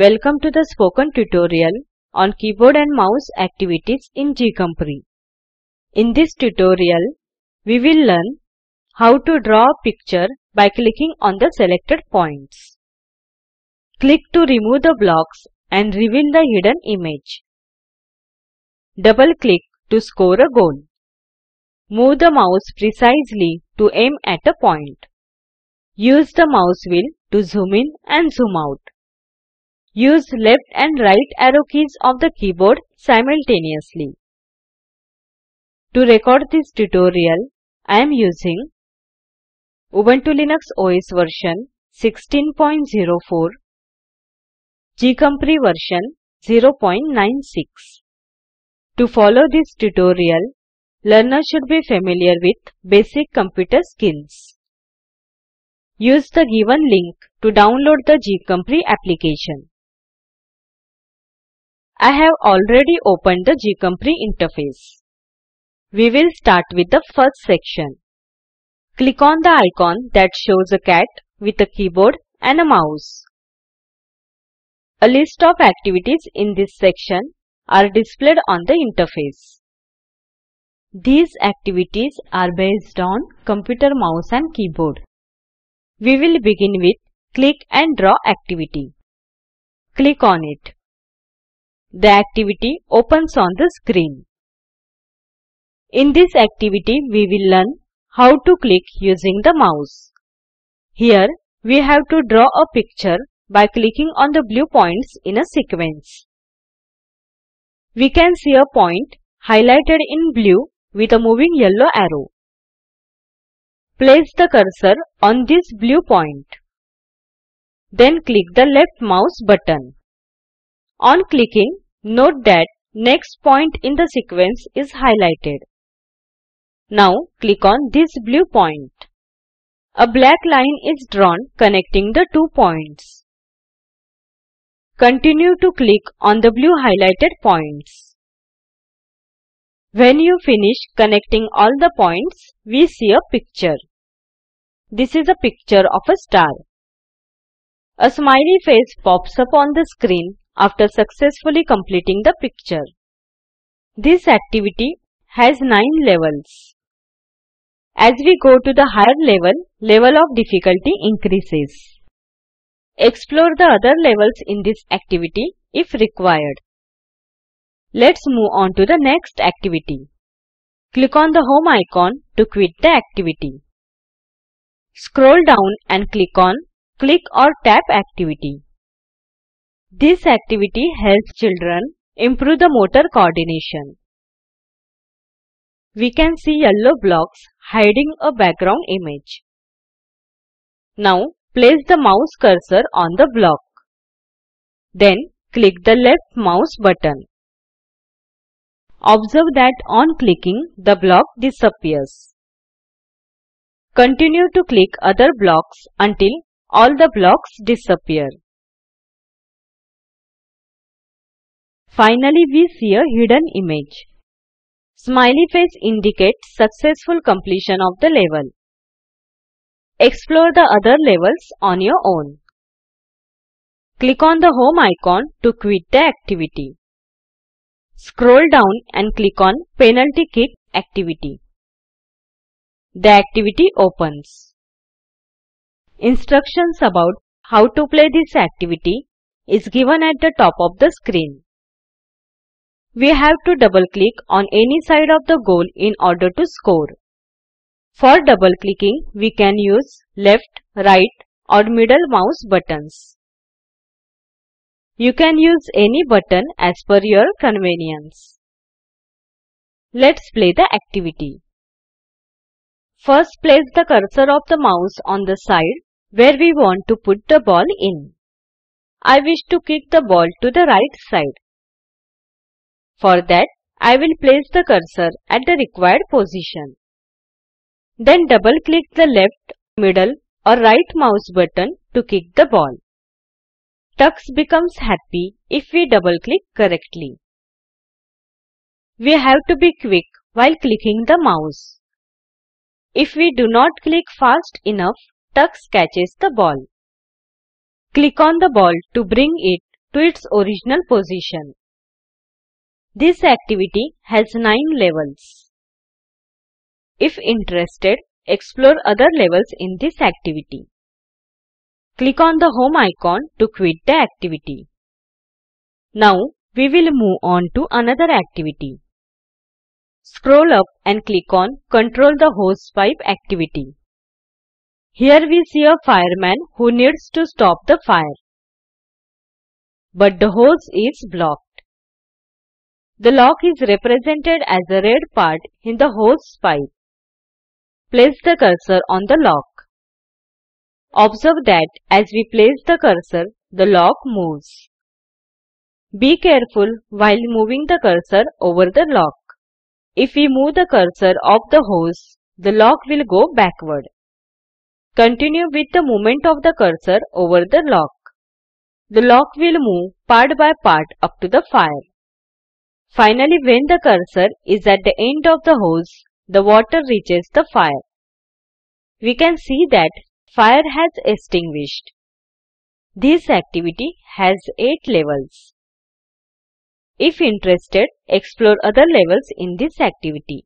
Welcome to the spoken tutorial on keyboard and mouse activities in GCompris. In this tutorial, we will learn how to draw a picture by clicking on the selected points. Click to remove the blocks and reveal the hidden image. Double-click to score a goal. Move the mouse precisely to aim at a point. Use the mouse wheel to zoom in and zoom out. Use left and right arrow keys of the keyboard simultaneously. To record this tutorial, I am using Ubuntu Linux OS version 16.04, GCompris version 0.96. To follow this tutorial, learner should be familiar with basic computer skills. Use the given link to download the GCompris application. I have already opened the GCompris interface. We will start with the first section. Click on the icon that shows a cat with a keyboard and a mouse. A list of activities in this section are displayed on the interface. These activities are based on computer mouse and keyboard. We will begin with click and draw activity. Click on it. The activity opens on the screen. In this activity, we will learn how to click using the mouse. Here, we have to draw a picture by clicking on the blue points in a sequence. We can see a point highlighted in blue with a moving yellow arrow. Place the cursor on this blue point. Then click the left mouse button. On clicking, note that next point in the sequence is highlighted. Now click on this blue point. A black line is drawn connecting the two points. Continue to click on the blue highlighted points. When you finish connecting all the points, we see a picture. This is a picture of a star. A smiley face pops up on the screen after successfully completing the picture. This activity has 9 levels. As we go to the higher level, level of difficulty increases. Explore the other levels in this activity if required. Let's move on to the next activity. Click on the home icon to quit the activity. Scroll down and click on Click or Tap activity. This activity helps children improve the motor coordination. We can see yellow blocks hiding a background image. Now place the mouse cursor on the block. Then click the left mouse button. Observe that on clicking, the block disappears. Continue to click other blocks until all the blocks disappear. Finally, we see a hidden image. Smiley face indicates successful completion of the level. Explore the other levels on your own. Click on the home icon to quit the activity. Scroll down and click on Penalty Kick activity. The activity opens. Instructions about how to play this activity is given at the top of the screen. We have to double click on any side of the goal in order to score. For double clicking, we can use left, right or middle mouse buttons. You can use any button as per your convenience. Let's play the activity. First place the cursor of the mouse on the side where we want to put the ball in. I wish to kick the ball to the right side. For that, I will place the cursor at the required position. Then double click the left, middle or right mouse button to kick the ball. Tux becomes happy if we double click correctly. We have to be quick while clicking the mouse. If we do not click fast enough, Tux catches the ball. Click on the ball to bring it to its original position. This activity has 9 levels. If interested, explore other levels in this activity. Click on the home icon to quit the activity. Now we will move on to another activity. Scroll up and click on Control the hose pipe activity. Here we see a fireman who needs to stop the fire. But the hose is blocked. The lock is represented as a red part in the hose pipe. Place the cursor on the lock. Observe that as we place the cursor, the lock moves. Be careful while moving the cursor over the lock. If we move the cursor of the hose, the lock will go backward. Continue with the movement of the cursor over the lock. The lock will move part by part up to the fire. Finally, when the cursor is at the end of the hose, the water reaches the fire. We can see that fire has extinguished. This activity has 8 levels. If interested, explore other levels in this activity.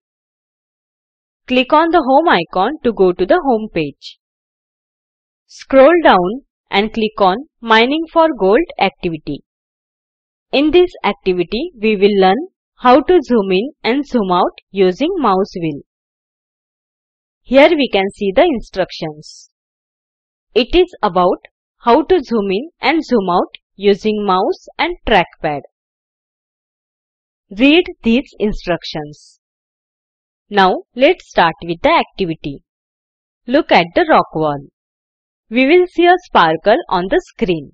Click on the home icon to go to the home page. Scroll down and click on Mining for Gold activity. In this activity, we will learn how to zoom in and zoom out using mouse wheel. Here we can see the instructions. It is about how to zoom in and zoom out using mouse and trackpad. Read these instructions. Now let's start with the activity. Look at the rock wall. We will see a sparkle on the screen.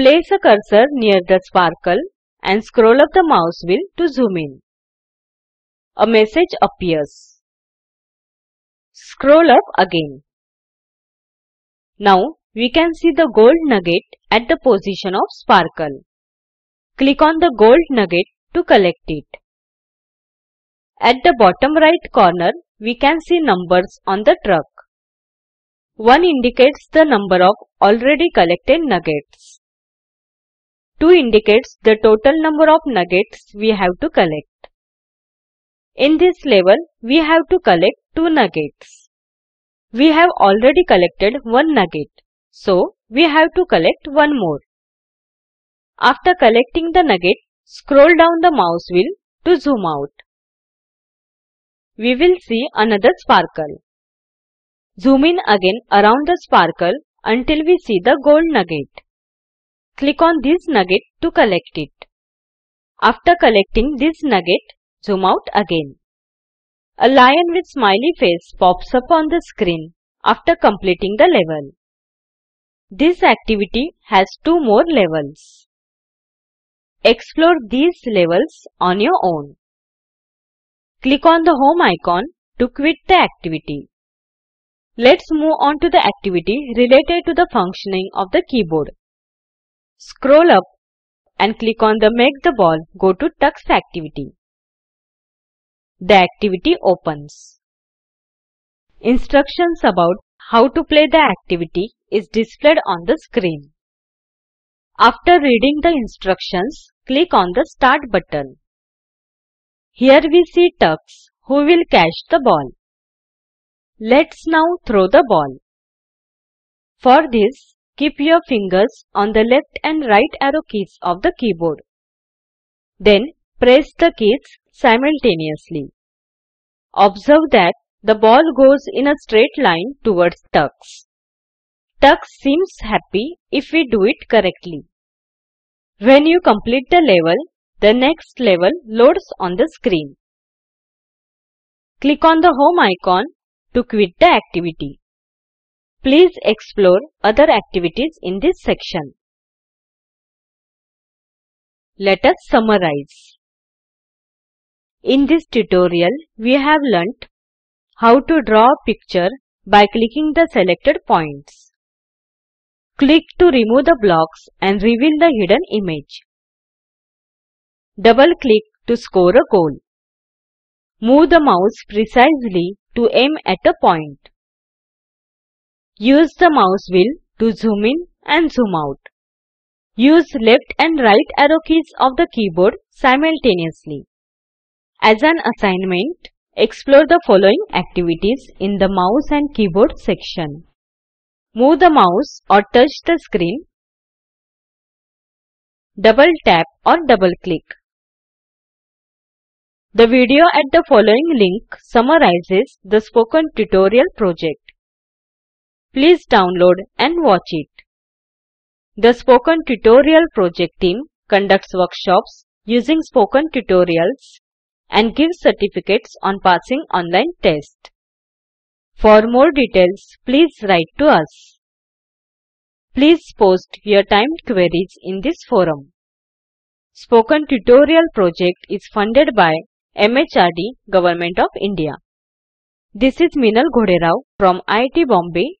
Place a cursor near the sparkle and scroll up the mouse wheel to zoom in. A message appears. Scroll up again. Now we can see the gold nugget at the position of sparkle. Click on the gold nugget to collect it. At the bottom right corner, we can see numbers on the truck. 1 indicates the number of already collected nuggets. 2 indicates the total number of nuggets we have to collect. In this level, we have to collect 2 nuggets. We have already collected 1 nugget, so we have to collect 1 more. After collecting the nugget, scroll down the mouse wheel to zoom out. We will see another sparkle. Zoom in again around the sparkle until we see the gold nugget. Click on this nugget to collect it. After collecting this nugget, zoom out again. A lion with smiley face pops up on the screen after completing the level. This activity has two more levels. Explore these levels on your own. Click on the home icon to quit the activity. Let's move on to the activity related to the functioning of the keyboard. Scroll up and click on the Make the Ball Go to Tux activity. The activity opens. Instructions about how to play the activity is displayed on the screen. After reading the instructions, click on the Start button. Here we see Tux who will catch the ball. Let's now throw the ball. For this, keep your fingers on the left and right arrow keys of the keyboard. Then press the keys simultaneously. Observe that the ball goes in a straight line towards Tux. Tux seems happy if we do it correctly. When you complete the level, the next level loads on the screen. Click on the home icon to quit the activity. Please explore other activities in this section. Let us summarize. In this tutorial, we have learnt how to draw a picture by clicking the selected points. Click to remove the blocks and reveal the hidden image. Double-click to score a goal. Move the mouse precisely to aim at a point. Use the mouse wheel to zoom in and zoom out. Use left and right arrow keys of the keyboard simultaneously. As an assignment, explore the following activities in the mouse and keyboard section. Move the mouse or touch the screen. Double tap or double click. The video at the following link summarizes the spoken tutorial project. Please download and watch it. The Spoken Tutorial project team conducts workshops using spoken tutorials and gives certificates on passing online tests. For more details, please write to us. Please post your timed queries in this forum. Spoken Tutorial project is funded by MHRD Government of India. This is Minal Ghoderao from IIT Bombay.